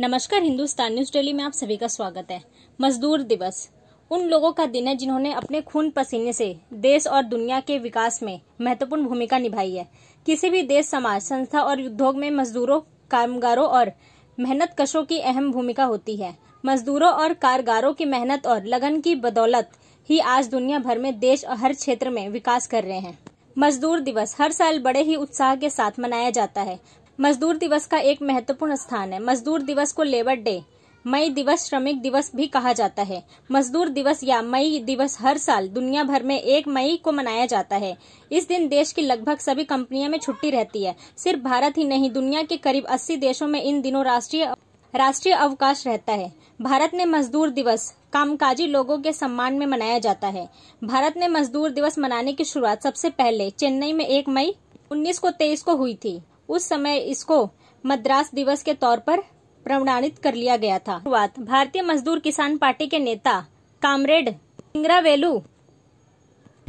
नमस्कार, Hindustan news daily में आप सभी का स्वागत है। मजदूर दिवस। उन लोगों का दिन है जिन्होंने अपने खून पसीने से देश और दुनिया के विकास में महत्वपूर्ण भूमिका निभाई है। किसी भी देश, समाज, संस्था और उद्योग में मजदूरों, कामगारों और मेहनत कशों की अहम भूमिका होती है। मजदूरों और कारगारों की मेहनत और लगन की बदौलत ही आज दुनिया भर में देश और हर क्षेत्र में विकास कर रहे हैं। मजदूर दिवस हर साल बड़े ही उत्साह के साथ मनाया जाता है। मजदूर दिवस का एक महत्वपूर्ण स्थान है। मजदूर दिवस को लेबर डे, मई दिवस श्रमिक दिवस भी कहा जाता है। मजदूर दिवस या मई दिवस हर साल दुनिया भर में एक मई को मनाया जाता है। इस दिन देश की लगभग सभी कंपनियों में छुट्टी रहती है। सिर्फ़ भारत ही नहीं, दुनिया के करीब 80 देशों में इन दिनों राष्ट्रीय राष्ट्रीय अवकाश रहता है। भारत में मजदूर दिवस कामकाजी लोगों के सम्मान में मनाया जाता है। भारत में मजदूर दिवस मनाने की शुरुआत सबसे पहले चेन्नई में एक मई उन्नीस को तेईस को हुई थी। उस समय इसको मद्रास दिवस के तौर पर प्रमाणित कर लिया गया था। शुरुआत भारतीय मजदूर किसान पार्टी के नेता कामरेड इंग्रावेलू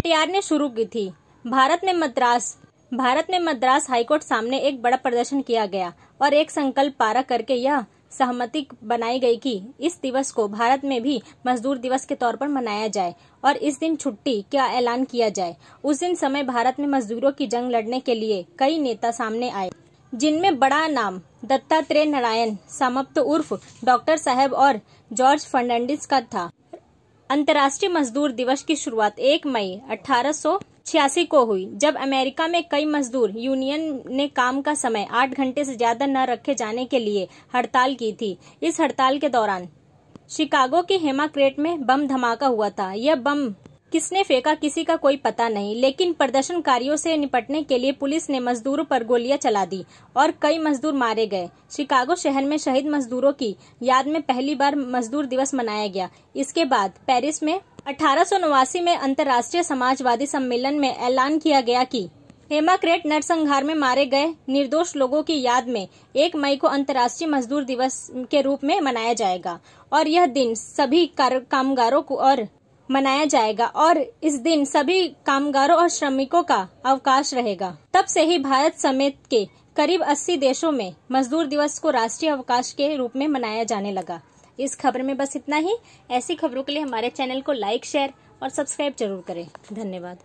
टीआर ने शुरू की थी। भारत में मद्रास, भारत में मद्रास हाईकोर्ट सामने एक बड़ा प्रदर्शन किया गया और एक संकल्प पारा करके यह सहमति बनाई गई कि इस दिवस को भारत में भी मजदूर दिवस के तौर पर मनाया जाए और इस दिन छुट्टी का ऐलान किया जाए। उस दिन समय भारत में मजदूरों की जंग लड़ने के लिए कई नेता सामने आए, जिनमें बड़ा नाम दत्तात्रेय नारायण, समाप्त उर्फ़ डॉक्टर साहब और जॉर्ज फर्नांडिस का था। अंतर्राष्ट्रीय मजदूर दिवस की शुरुआत एक मई अठारह सौ छियासी को हुई। जब अमेरिका में कई मजदूर यूनियन ने काम का समय आठ घंटे से ज़्यादा न रखे जाने के लिए हड़ताल की थी, इस हड़ताल के दौरान शिकागो के हेमा क्रेट में बम धमाका हुआ था। यह बम किसने फेंका किसी का कोई पता नहीं, लेकिन प्रदर्शनकारियों से निपटने के लिए पुलिस ने मजदूरों पर गोलियाँ चला दी और कई मजदूर मारे गए। शिकागो शहर में शहीद मजदूरों की याद में पहली बार मजदूर दिवस मनाया गया। इसके बाद पेरिस में अठारह सौ नवासी में अंतर्राष्ट्रीय समाजवादी सम्मेलन में ऐलान किया गया कि हेमाक्रेट नरसंहार में मारे गए निर्दोष लोगों की याद में एक मई को अंतर्राष्ट्रीय मजदूर दिवस के रूप में मनाया जाएगा और यह दिन सभी कामगारों को और मनाया जाएगा और इस दिन सभी कामगारों और श्रमिकों का अवकाश रहेगा। तब से ही भारत समेत के करीब 80 देशों में मजदूर दिवस को राष्ट्रीय अवकाश के रूप में मनाया जाने लगा। इस खबर में बस इतना ही। ऐसी खबरों के लिए हमारे चैनल को लाइक, शेयर और सब्सक्राइब ज़रूर करें। धन्यवाद।